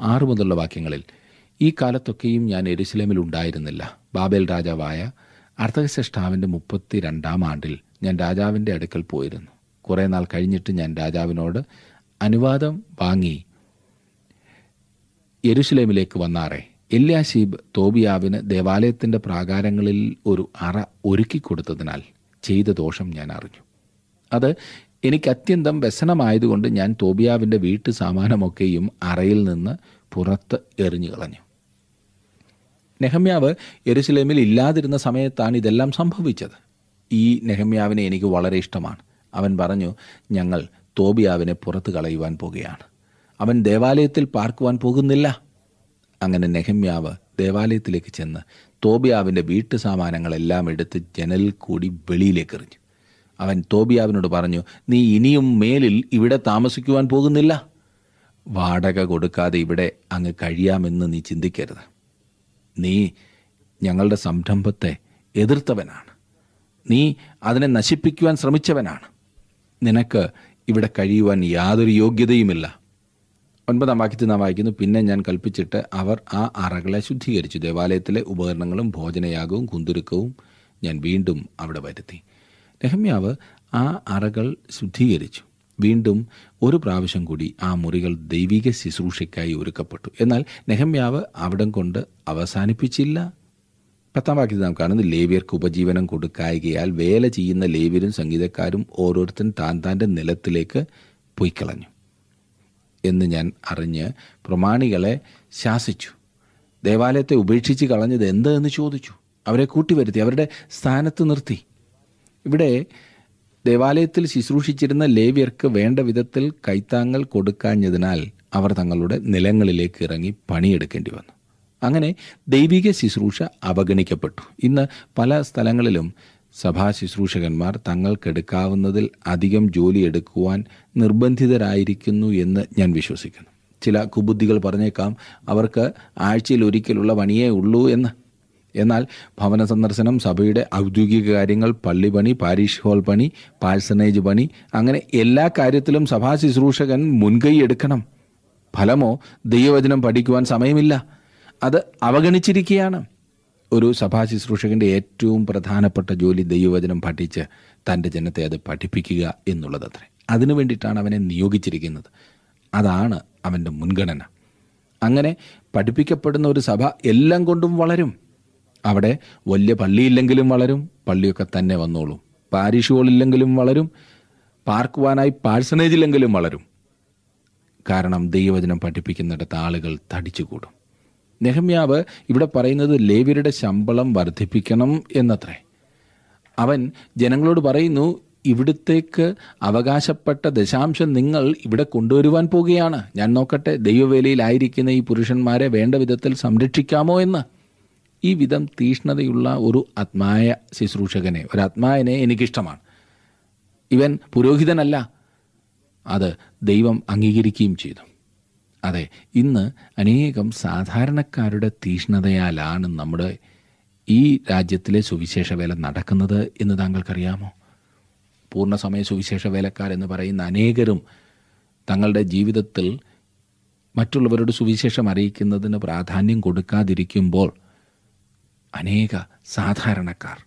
ആറ് മുതലുള്ള വാക്യങ്ങളിൽ ഈ കാലത്തൊക്കെയും ഞാൻ എരുസലേമിൽ ഉണ്ടായിരുന്നില്ല. ബാബേൽ രാജാവായ അർത്ഥകശ്രഷ്ടാവിന്റെ മുപ്പത്തി രണ്ടാം ആണ്ടിൽ ഞാൻ രാജാവിന്റെ അടുക്കൽ പോയിരുന്നു. കുറേ നാൾ കഴിഞ്ഞിട്ട് ഞാൻ രാജാവിനോട് അനുവാദം വാങ്ങി യെരുശലേമിലേക്ക് വന്നാറെ എല്യാശീബ് തോബിയാവിന് ദേവാലയത്തിന്റെ പ്രാകാരങ്ങളിൽ ഒരു അറ ഒരുക്കിക്കൊടുത്തതിനാൽ ചെയ്ത ദോഷം ഞാൻ അറിഞ്ഞു. അത് എനിക്ക് അത്യന്തം വ്യസനമായതുകൊണ്ട് ഞാൻ തോബിയാവിന്റെ വീട്ടു സാമാനമൊക്കെയും അറയിൽ നിന്ന് പുറത്ത് എറിഞ്ഞു കളഞ്ഞു. നെഹമ്യാവ് എരുസലേമിൽ ഇല്ലാതിരുന്ന സമയത്താണ് ഇതെല്ലാം സംഭവിച്ചത്. ഈ നെഹമ്യാവിനെ എനിക്ക് വളരെ ഇഷ്ടമാണ്. അവൻ പറഞ്ഞു ഞങ്ങൾ തോബിയാവിനെ പുറത്ത് കളയുവാൻ പോകുകയാണ്. അവൻ ദേവാലയത്തിൽ പാർക്കുവാൻ പോകുന്നില്ല. അങ്ങനെ നെഹമ്യാവ് ദേവാലയത്തിലേക്ക് ചെന്ന് തോബിയാവിന്റെ വീട്ടു സാമാനങ്ങളെല്ലാം എടുത്ത് ജനലിൽ കൂടി വെളിയിലേക്ക് എറിഞ്ഞു അവൻ തോബിയാവിനോട് പറഞ്ഞു നീ ഇനിയും മേലിൽ ഇവിടെ താമസിക്കുവാൻ പോകുന്നില്ല. വാടക കൊടുക്കാതെ ഇവിടെ അങ്ങ് കഴിയാമെന്ന് നീ ചിന്തിക്കരുത്. നീ ഞങ്ങളുടെ സംരംഭത്തെ എതിർത്തവനാണ്. നീ അതിനെ നശിപ്പിക്കുവാൻ ശ്രമിച്ചവനാണ്. നിനക്ക് ഇവിടെ കഴിയുവാൻ യാതൊരു യോഗ്യതയുമില്ല. ഒൻപതാം വാക്യത്തിൽ നാം വായിക്കുന്നു പിന്നെ ഞാൻ കൽപ്പിച്ചിട്ട് അവർ ആ അറകളെ ശുദ്ധീകരിച്ചു. ദേവാലയത്തിലെ ഉപകരണങ്ങളും ഭോജനയാഗവും കുന്തുരുക്കവും ഞാൻ വീണ്ടും അവിടെ വരുത്തി. നെഹമ്യാവ് ആ അറകൾ ശുദ്ധീകരിച്ചു. വീണ്ടും ഒരു പ്രാവശ്യം കൂടി ആ മുറികൾ ദൈവിക ശുശ്രൂഷയ്ക്കായി ഒരുക്കപ്പെട്ടു. എന്നാൽ നെഹമ്യാവ് അവിടം കൊണ്ട് അവസാനിപ്പിച്ചില്ല. പത്താം വാക്യത്തിൽ നാം കാണുന്നു ലേവ്യർക്ക് ഉപജീവനം കൊടുക്കായികയാൽ വേല ചെയ്യുന്ന ലേവ്യരും സംഗീതക്കാരും ഓരോരുത്തരും താൻ താന്റെ നിലത്തിലേക്ക് പൊയ്ക്കളഞ്ഞു. എന്ന് ഞാൻ അറിഞ്ഞ് പ്രമാണികളെ ശാസിച്ചു. ദേവാലയത്തെ ഉപേക്ഷിച്ച് കളഞ്ഞത് എന്ത് എന്ന് ചോദിച്ചു. അവരെ കൂട്ടിവരുത്തി അവരുടെ സ്ഥാനത്ത് നിർത്തി. ഇവിടെ ദേവാലയത്തിൽ ശുശ്രൂഷിച്ചിരുന്ന ലേവ്യർക്ക് വേണ്ട വിധത്തിൽ കൈത്താങ്ങൾ കൊടുക്കാഞ്ഞതിനാൽ അവർ തങ്ങളുടെ നിലങ്ങളിലേക്ക് ഇറങ്ങി പണിയെടുക്കേണ്ടി വന്നു. അങ്ങനെ ദൈവിക ശുശ്രൂഷ അവഗണിക്കപ്പെട്ടു. ഇന്ന് പല സ്ഥലങ്ങളിലും സഭാ ശുശ്രൂഷകന്മാർ തങ്ങൾക്കെടുക്കാവുന്നതിൽ അധികം ജോലി എടുക്കുവാൻ നിർബന്ധിതരായിരിക്കുന്നു എന്ന് ഞാൻ വിശ്വസിക്കുന്നു. ചില കുബുദ്ധികൾ പറഞ്ഞേക്കാം അവർക്ക് ആഴ്ചയിൽ ഒരിക്കലുള്ള പണിയേ ഉള്ളൂ എന്ന്. എന്നാൽ ഭവന സന്ദർശനം സഭയുടെ ഔദ്യോഗിക കാര്യങ്ങൾ പള്ളി പണി പാരീഷ് ഹാൾ പണി പാഴ്സനേജ് പണി അങ്ങനെ എല്ലാ കാര്യത്തിലും സഭാ ശുശ്രൂഷകൻ മുൻകൈ എടുക്കണം. ഫലമോ ദൈവവചനം പഠിക്കുവാൻ സമയമില്ല. അത് അവഗണിച്ചിരിക്കുകയാണ്. ഒരു സഭാ ശുശ്രൂഷകന്റെ ഏറ്റവും പ്രധാനപ്പെട്ട ജോലി ദൈവവചനം പഠിച്ച് തന്റെ ജനത്തെ അത് പഠിപ്പിക്കുക എന്നുള്ളതത്രേ. അതിനു വേണ്ടിയിട്ടാണ് അവനെ നിയോഗിച്ചിരിക്കുന്നത്. അതാണ് അവന്റെ മുൻഗണന. അങ്ങനെ പഠിപ്പിക്കപ്പെടുന്ന ഒരു സഭ എല്ലാം കൊണ്ടും വളരും. അവിടെ വലിയ പള്ളിയില്ലെങ്കിലും വളരും പള്ളിയൊക്കെ തന്നെ വന്നോളും. പാരിഷ് ഹോളില്ലെങ്കിലും വളരും പാർക്കുവാനായി പാഴ്സണേജിലെങ്കിലും വളരും. കാരണം ദൈവവചനം പഠിപ്പിക്കുന്നിടത്ത് ആളുകൾ തടിച്ചുകൂടും. നെഹമ്യാവ് ഇവിടെ പറയുന്നത് ലേവ്യരുടെ ശമ്പളം വർദ്ധിപ്പിക്കണം എന്നത്രേ. അവൻ ജനങ്ങളോട് പറയുന്നു ഇവിടുത്തേക്ക് അവകാശപ്പെട്ട ദശാംശം നിങ്ങൾ ഇവിടെ കൊണ്ടുവരുവാൻ പോവുകയാണ് ഞാൻ നോക്കട്ടെ ദൈവവേലയിലായിരിക്കുന്ന ഈ പുരുഷന്മാരെ വേണ്ട വിധത്തിൽ സംരക്ഷിക്കാമോ എന്ന്. ഈ വിധം തീഷ്ണതയുള്ള ഒരു ആത്മായ ശുശ്രൂഷകനെ ഒരു ആത്മായനെ എനിക്കിഷ്ടമാണ്. ഇവൻ പുരോഹിതനല്ല. അത് ദൈവം അംഗീകരിക്കുകയും ചെയ്തു. അതെ ഇന്ന് അനേകം സാധാരണക്കാരുടെ തീഷ്ണതയാലാണ് നമ്മുടെ ഈ രാജ്യത്തിലെ സുവിശേഷ വേല നടക്കുന്നത് എന്ന് താങ്കൾക്കറിയാമോ? പൂർണസമയ സുവിശേഷ വേലക്കാരെന്ന് പറയുന്ന അനേകരും തങ്ങളുടെ ജീവിതത്തിൽ മറ്റുള്ളവരുടെ സുവിശേഷം അറിയിക്കുന്നതിന് പ്രാധാന്യം കൊടുക്കാതിരിക്കുമ്പോൾ അനേക സാധാരണക്കാർ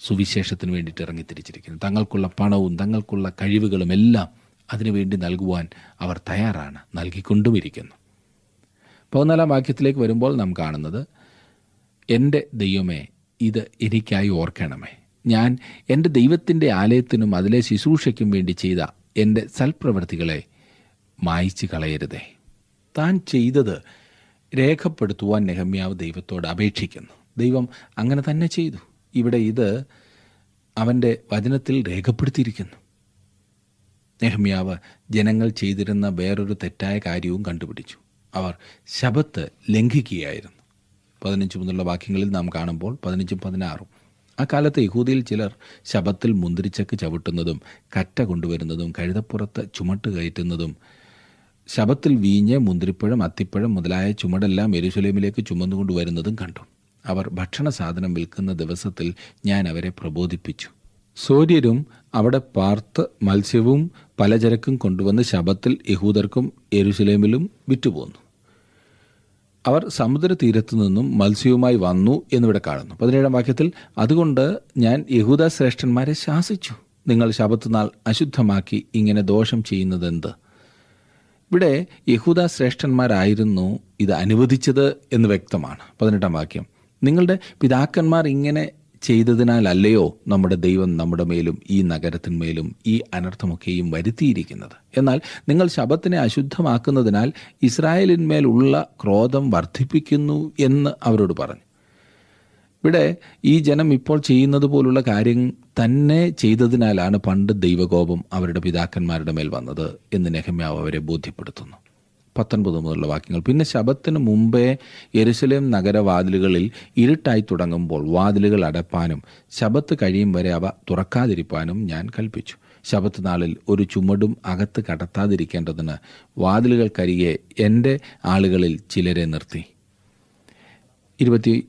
സുവിശേഷത്തിന് വേണ്ടിയിട്ട് ഇറങ്ങിത്തിരിച്ചിരിക്കുന്നു. തങ്ങൾക്കുള്ള പണവും തങ്ങൾക്കുള്ള കഴിവുകളും എല്ലാം അതിനുവേണ്ടി നൽകുവാൻ അവർ തയ്യാറാണ് നൽകിക്കൊണ്ടുമിരിക്കുന്നു. പതിനാലാം വാക്യത്തിലേക്ക് വരുമ്പോൾ നാം കാണുന്നത് എന്റെ ദൈവമേ ഇത് എനിക്കായി ഓർക്കണമേ. ഞാൻ എന്റെ ദൈവത്തിന്റെ ആലയത്തിനും അതിലെ ശുശ്രൂഷയ്ക്കും വേണ്ടി ചെയ്ത എന്റെ സൽപ്രവൃത്തികളെ മായിച്ചു കളയരുതേ താൻ ചെയ്തത് രേഖപ്പെടുത്തുവാൻ നെഹമ്യാവ് ദൈവത്തോട് അപേക്ഷിക്കുന്നു. ദൈവം അങ്ങനെ തന്നെ ചെയ്തു. ഇവിടെ ഇത് അവന്റെ വചനത്തിൽ രേഖപ്പെടുത്തിയിരിക്കുന്നു. നെഹമ്യാവ് ജനങ്ങൾ ചെയ്തിരുന്ന വേറൊരു തെറ്റായ കാര്യവും കണ്ടുപിടിച്ചു. അവർ ശബത്ത് ലംഘിക്കുകയായിരുന്നു. പതിനഞ്ച് മുതലുള്ള വാക്യങ്ങളിൽ നാം കാണുമ്പോൾ പതിനഞ്ചും പതിനാറും. ആ കാലത്ത് യഹൂദിയിൽ ചിലർ ശബത്തിൽ മുന്തിരിച്ചക്ക് ചവിട്ടുന്നതും കറ്റ കൊണ്ടുവരുന്നതും കഴുതപ്പുറത്ത് ചുമട്ട് കയറ്റുന്നതും ശബത്തിൽ വീഞ്ഞ് മുന്തിരിപ്പഴം അത്തിപ്പഴം മുതലായ ചുമടെല്ലാം എരുസലേമിലേക്ക് ചുമന്നുകൊണ്ടുവരുന്നതും കണ്ടു. അവർ ഭക്ഷണ സാധനം വിൽക്കുന്ന ദിവസത്തിൽ ഞാൻ അവരെ പ്രബോധിപ്പിച്ചു. സൂര്യരും അവിടെ പാർത്ത് മത്സ്യവും പലചരക്കും കൊണ്ടുവന്ന് ശബത്തിൽ യഹൂദർക്കും എരുസലേമിലും വിറ്റുപോന്നു. അവർ സമുദ്രതീരത്തു നിന്നും മത്സ്യവുമായി വന്നു എന്നിവിടെ കാണുന്നു. പതിനേഴാം വാക്യത്തിൽ അതുകൊണ്ട് ഞാൻ യഹൂദ ശ്രേഷ്ഠന്മാരെ ശാസിച്ചു. നിങ്ങൾ ശബത്ത് നാൾ അശുദ്ധമാക്കി ഇങ്ങനെ ദോഷം ചെയ്യുന്നതെന്ത്? ഇവിടെ യഹൂദ ശ്രേഷ്ഠന്മാരായിരുന്നു ഇത് അനുവദിച്ചത് എന്ന് വ്യക്തമാണ്. പതിനെട്ടാം വാക്യം നിങ്ങളുടെ പിതാക്കന്മാർ ഇങ്ങനെ ചെയ്തതിനാലല്ലയോ നമ്മുടെ ദൈവം നമ്മുടെ മേലും ഈ നഗരത്തിന്മേലും ഈ അനർത്ഥമൊക്കെയും വരുത്തിയിരിക്കുന്നത്. എന്നാൽ നിങ്ങൾ ശബത്തിനെ അശുദ്ധമാക്കുന്നതിനാൽ ഇസ്രായേലിന്മേലുള്ള ക്രോധം വർദ്ധിപ്പിക്കുന്നു എന്ന് അവരോട് പറഞ്ഞു. ഇവിടെ ഈ ജനം ഇപ്പോൾ ചെയ്യുന്നത് പോലുള്ള കാര്യം തന്നെ ചെയ്തതിനാലാണ് പണ്ട് ദൈവകോപം അവരുടെ പിതാക്കന്മാരുടെ മേൽ വന്നത് എന്ന് നെഹമ്യാവ് അവരെ ബോധ്യപ്പെടുത്തുന്നു. പത്തൊൻപത് മുതലുള്ള വാക്യങ്ങൾ. പിന്നെ ശബത്തിന് മുമ്പേ യെരുസലേം നഗരവാതിലുകളിൽ ഇരുട്ടായി തുടങ്ങുമ്പോൾ വാതിലുകൾ അടപ്പാനും ശബത്ത് കഴിയും വരെ അവ തുറക്കാതിരിക്കാനും ഞാൻ കൽപ്പിച്ചു. ശബത്ത് നാളിൽ ഒരു ചുമടും അകത്ത് കടത്താതിരിക്കേണ്ടതിന് വാതിലുകൾക്കരികെ എന്റെ ആളുകളിൽ ചിലരെ നിർത്തി. ഇരുപത്തി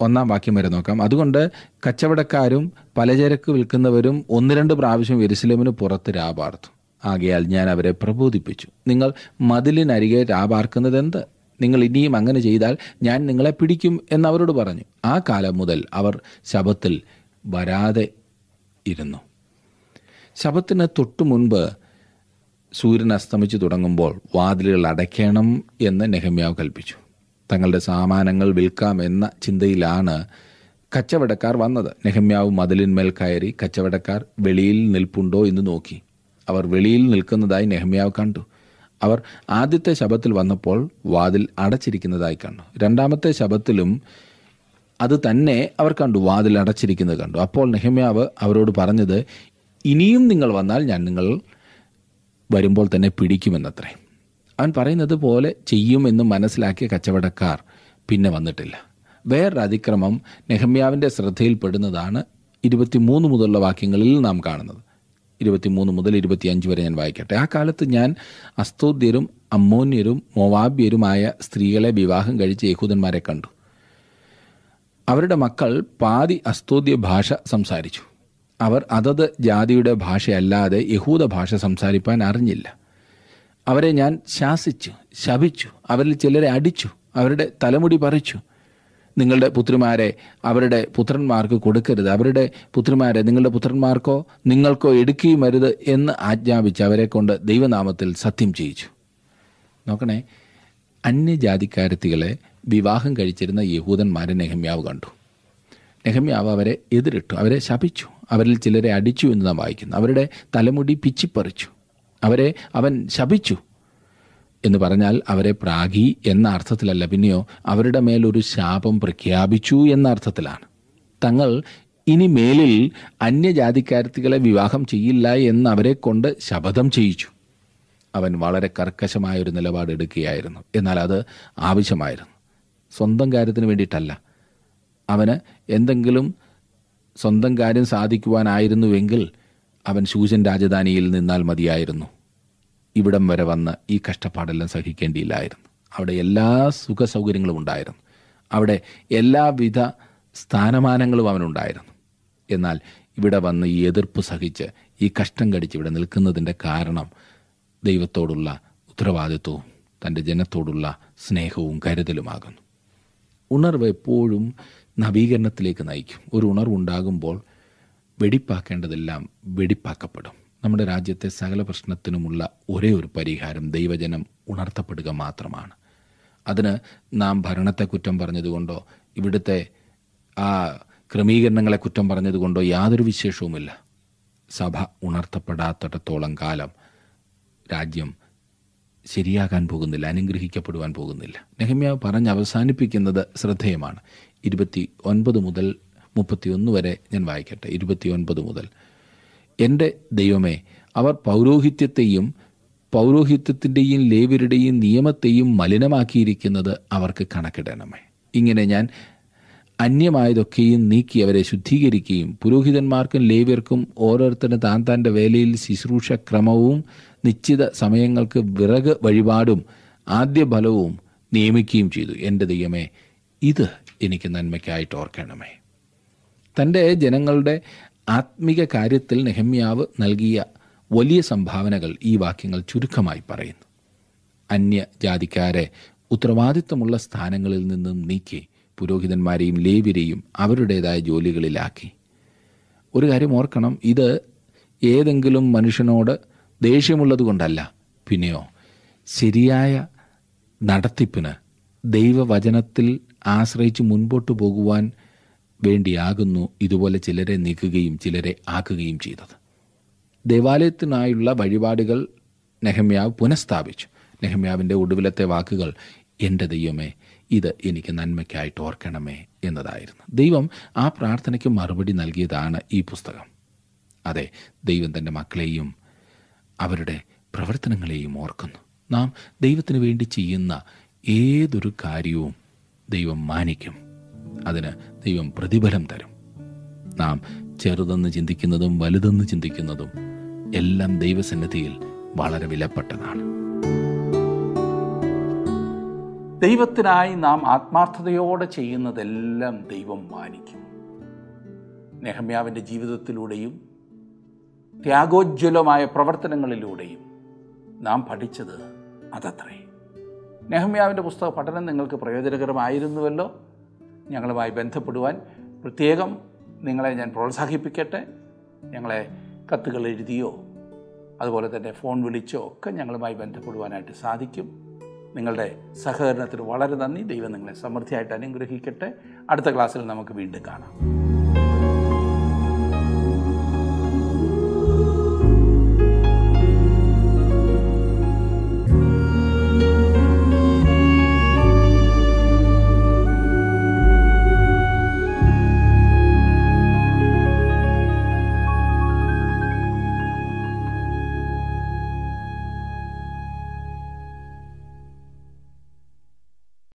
ഒന്നാം വാക്യം വരെ നോക്കാം. അതുകൊണ്ട് കച്ചവടക്കാരും പലചരക്ക് വിൽക്കുന്നവരും ഒന്ന് രണ്ട് പ്രാവശ്യം എരുസലേമിന് പുറത്ത് രാപാർത്തു. ആകയാൽ ഞാൻ അവരെ പ്രബോധിപ്പിച്ചു. നിങ്ങൾ മതിലിനരികെ രാപാർക്കുന്നത് എന്ത്? നിങ്ങൾ ഇനിയും അങ്ങനെ ചെയ്താൽ ഞാൻ നിങ്ങളെ പിടിക്കും എന്നവരോട് പറഞ്ഞു. ആ കാലം മുതൽ അവർ ശബത്തിൽ വരാതെ ഇരുന്നു. ശബത്തിന് തൊട്ടു മുൻപ് സൂര്യൻ അസ്തമിച്ചു തുടങ്ങുമ്പോൾ വാതിലുകൾ അടയ്ക്കണം എന്ന് നെഹമ്യാവ് കൽപ്പിച്ചു. തങ്ങളുടെ സാമാനങ്ങൾ വിൽക്കാം എന്ന ചിന്തയിലാണ് കച്ചവടക്കാർ വന്നത്. നെഹമ്യാവ് മതിലിന്മേൽ കയറി കച്ചവടക്കാർ വെളിയിൽ നിൽപ്പുണ്ടോ എന്ന് നോക്കി. അവർ വെളിയിൽ നിൽക്കുന്നതായി നെഹമ്യാവ് കണ്ടു. അവർ ആദ്യത്തെ ശബത്തിൽ വന്നപ്പോൾ വാതിൽ അടച്ചിരിക്കുന്നതായി കണ്ടു. രണ്ടാമത്തെ ശബത്തിലും അത് തന്നെ അവർ കണ്ടു വാതിൽ അടച്ചിരിക്കുന്നത് കണ്ടു. അപ്പോൾ നെഹമ്യാവ് അവരോട് പറഞ്ഞത് ഇനിയും നിങ്ങൾ വന്നാൽ ഞാൻ നിങ്ങൾ വരുമ്പോൾ തന്നെ പിടിക്കുമെന്നത്രേ. അവൻ പറയുന്നത് പോലെ ചെയ്യുമെന്ന് മനസ്സിലാക്കിയ കച്ചവടക്കാർ പിന്നെ വന്നിട്ടില്ല. വേറൊരു അതിക്രമം നെഹമ്യാവിന്റെ ശ്രദ്ധയിൽപ്പെടുന്നതാണ് ഇരുപത്തിമൂന്ന് മുതലുള്ള വാക്യങ്ങളിൽ നാം കാണുന്നത്. ഇരുപത്തിമൂന്ന് മുതൽ ഇരുപത്തിയഞ്ച് വരെ ഞാൻ വായിക്കട്ടെ. ആ കാലത്ത് ഞാൻ അസ്തോദ്യരും അമ്മോന്യരും മൊവാബ്യരുമായ സ്ത്രീകളെ വിവാഹം കഴിച്ച യഹൂദന്മാരെ കണ്ടു. അവരുടെ മക്കൾ പാതി അസ്തോദ്യ ഭാഷ സംസാരിച്ചു. അവർ അതത് ജാതിയുടെ ഭാഷയല്ലാതെ യഹൂദ ഭാഷ സംസാരിപ്പാൻ അറിഞ്ഞില്ല. അവരെ ഞാൻ ശാസിച്ചു ശപിച്ചു അവരിൽ ചിലരെ അടിച്ചു അവരുടെ തലമുടി പറിച്ചു നിങ്ങളുടെ പുത്രിമാരെ അവരുടെ പുത്രന്മാർക്ക് കൊടുക്കരുത്. അവരുടെ പുത്രിമാരെ നിങ്ങളുടെ പുത്രന്മാർക്കോ നിങ്ങൾക്കോ എടുക്കുകയും അരുത് എന്ന് ആജ്ഞാപിച്ച് അവരെ കൊണ്ട് ദൈവനാമത്തിൽ സത്യം ചെയ്യിച്ചു. നോക്കണേ അന്യജാതിക്കാരത്തികളെ വിവാഹം കഴിച്ചിരുന്ന യഹൂദന്മാരെ നെഹമ്യാവ് കണ്ടു. നെഹമ്യാവ് അവരെ എതിരിട്ടു അവരെ ശപിച്ചു. അവരിൽ ചിലരെ അടിച്ചു എന്ന് നാം വായിക്കുന്നു. അവരുടെ തലമുടി പിച്ചിപ്പറിച്ചു. അവരെ അവൻ ശപിച്ചു. എന്ന് പറഞ്ഞാൽ അവരെ പ്രാഗി എന്ന അർത്ഥത്തിലല്ല. പിന്നെയോ അവരുടെ മേലൊരു ശാപം പ്രഖ്യാപിച്ചു എന്ന അർത്ഥത്തിലാണ്. തങ്ങൾ ഇനി മേലിൽ അന്യജാതിക്കാരത്തികളെ വിവാഹം ചെയ്യില്ല എന്ന് അവരെ കൊണ്ട് ശപഥം ചെയ്യിച്ചു. അവൻ വളരെ കർക്കശമായൊരു നിലപാടെടുക്കുകയായിരുന്നു എന്നാൽ അത് ആവശ്യമായിരുന്നു. സ്വന്തം കാര്യത്തിന് വേണ്ടിയിട്ടല്ല. അവന് എന്തെങ്കിലും സ്വന്തം കാര്യം സാധിക്കുവാനായിരുന്നുവെങ്കിൽ അവൻ ശൂജൻ രാജധാനിയിൽ നിന്നാൽ മതിയായിരുന്നു. ഇവിടം വരെ വന്ന് ഈ കഷ്ടപ്പാടെല്ലാം സഹിക്കേണ്ടിയില്ലായിരുന്നു. അവിടെ എല്ലാ സുഖ സൗകര്യങ്ങളും ഉണ്ടായിരുന്നു. അവിടെ എല്ലാവിധ സ്ഥാനമാനങ്ങളും അവനുണ്ടായിരുന്നു. എന്നാൽ ഇവിടെ വന്ന് ഈ എതിർപ്പ് സഹിച്ച് ഈ കഷ്ടം കടിച്ച് ഇവിടെ നിൽക്കുന്നതിന്റെ കാരണം ദൈവത്തോടുള്ള ഉത്തരവാദിത്വവും തന്റെ ജനത്തോടുള്ള സ്നേഹവും കരുതലുമാകുന്നു. ഉണർവ് എപ്പോഴും നവീകരണത്തിലേക്ക് നയിക്കും. ഒരു ഉണർവുണ്ടാകുമ്പോൾ വെടിപ്പാക്കേണ്ടതെല്ലാം വെടിപ്പാക്കപ്പെടും. നമ്മുടെ രാജ്യത്തെ സകല പ്രശ്നത്തിനുമുള്ള ഒരേ ഒരു പരിഹാരം ദൈവജനം ഉണർത്തപ്പെടുക മാത്രമാണ്. അതിന് നാം ഭരണത്തെ കുറ്റം പറഞ്ഞതുകൊണ്ടോ ഇവിടുത്തെ ആ ക്രമീകരണങ്ങളെ കുറ്റം പറഞ്ഞതുകൊണ്ടോ യാതൊരു വിശേഷവുമില്ല. സഭ ഉണർത്തപ്പെടാത്തിടത്തോളം കാലം രാജ്യം ശരിയാകാൻ പോകുന്നില്ല അനുഗ്രഹിക്കപ്പെടുവാൻ പോകുന്നില്ല. നെഹമ്യാവ് പറഞ്ഞ് അവസാനിപ്പിക്കുന്നത് ശ്രദ്ധേയമാണ്. ഇരുപത്തി ഒൻപത് മുതൽ മുപ്പത്തിയൊന്ന് വരെ ഞാൻ വായിക്കട്ടെ. ഇരുപത്തി ഒൻപത് മുതൽ എന്റെ ദൈവമേ അവർ പൗരോഹിത്യത്തെയും പൗരോഹിത്യത്തിന്റെയും ലേവരുടെയും നിയമത്തെയും മലിനമാക്കിയിരിക്കുന്നത് അവർക്ക് കണക്കിടണമേ. ഇങ്ങനെ ഞാൻ അന്യമായതൊക്കെയും നീക്കി അവരെ ശുദ്ധീകരിക്കുകയും പുരോഹിതന്മാർക്കും ലേവ്യർക്കും ഓരോരുത്തരും താൻ താന്റെ വേലയിൽ ശുശ്രൂഷ ക്രമവും നിശ്ചിത സമയങ്ങൾക്ക് വിറക് വഴിപാടും ആദ്യ ഫലവും നിയമിക്കുകയും ചെയ്തു. എന്റെ ദൈവമേ ഇത് എനിക്ക് നന്മയ്ക്കായിട്ട് ഓർക്കണമേ. തന്റെ ജനങ്ങളുടെ ആത്മിക കാര്യത്തിൽ നെഹമ്യാവ് നൽകിയ വലിയ സംഭാവനകൾ ഈ വാക്യങ്ങൾ ചുരുക്കമായി പറയുന്നു. അന്യ അന്യജാതിക്കാരെ ഉത്തരവാദിത്വമുള്ള സ്ഥാനങ്ങളിൽ നിന്നും നീക്കി പുരോഹിതന്മാരെയും ലേവ്യരെയും അവരുടേതായ ജോലികളിലാക്കി. ഒരു കാര്യം ഓർക്കണം ഇത് ഏതെങ്കിലും മനുഷ്യനോട് ദേഷ്യമുള്ളത് കൊണ്ടല്ല പിന്നെയോ ശരിയായ നടത്തിപ്പിന് ദൈവവചനത്തിൽ ആശ്രയിച്ച് മുൻപോട്ട് പോകുവാൻ വേണ്ടിയാകുന്നു ഇതുപോലെ ചിലരെ നീക്കുകയും ചിലരെ ആക്കുകയും ചെയ്തത്. ദേവാലയത്തിനായുള്ള വഴിപാടുകൾ നെഹമ്യാവ് പുനഃസ്ഥാപിച്ചു. നെഹമ്യാവിന്റെ ഒടുവിലത്തെ വാക്കുകൾ എന്റെ ദൈവമേ ഇത് എനിക്ക് നന്മയ്ക്കായിട്ട് ഓർക്കണമേ എന്നതായിരുന്നു. ദൈവം ആ പ്രാർത്ഥനയ്ക്ക് മറുപടി നൽകിയതാണ് ഈ പുസ്തകം. അതെ ദൈവം തന്റെ മക്കളെയും അവരുടെ പ്രവർത്തനങ്ങളെയും ഓർക്കുന്നു. നാം ദൈവത്തിന് വേണ്ടി ചെയ്യുന്ന ഏതൊരു കാര്യവും ദൈവം മാനിക്കും. അതിന് ദൈവം പ്രതിഫലം തരും. നാം ചെറുതെന്ന് ചിന്തിക്കുന്നതും വലുതെന്ന് ചിന്തിക്കുന്നതും എല്ലാം ദൈവസന്നിധിയിൽ വളരെ വിലപ്പെട്ടതാണ്. ദൈവത്തിനായി നാം ആത്മാർത്ഥതയോടെ ചെയ്യുന്നതെല്ലാം ദൈവം മാനിക്കും. നെഹമ്യാവിന്റെ ജീവിതത്തിലൂടെയും ത്യാഗോജ്വലമായ പ്രവർത്തനങ്ങളിലൂടെയും നാം പഠിച്ചത് അതത്രേ. നെഹമ്യാവിന്റെ പുസ്തക പഠനം നിങ്ങൾക്ക് പ്രയോജനകരമായിരുന്നുവല്ലോ. ഞങ്ങളുമായി ബന്ധപ്പെടുവാൻ പ്രത്യേകം നിങ്ങളെ ഞാൻ പ്രോത്സാഹിപ്പിക്കട്ടെ. ഞങ്ങളെ കത്തുകൾ എഴുതിയോ അതുപോലെ തന്നെ ഫോൺ വിളിച്ചോ ഒക്കെ ഞങ്ങളുമായി ബന്ധപ്പെടുവാനായിട്ട് സാധിക്കും. നിങ്ങളുടെ സഹകരണത്തിന് വളരെ നന്ദി. ദൈവം നിങ്ങളെ സമൃദ്ധിയായിട്ട് അനുഗ്രഹിക്കട്ടെ. അടുത്ത ക്ലാസ്സിൽ നമുക്ക് വീണ്ടും കാണാം.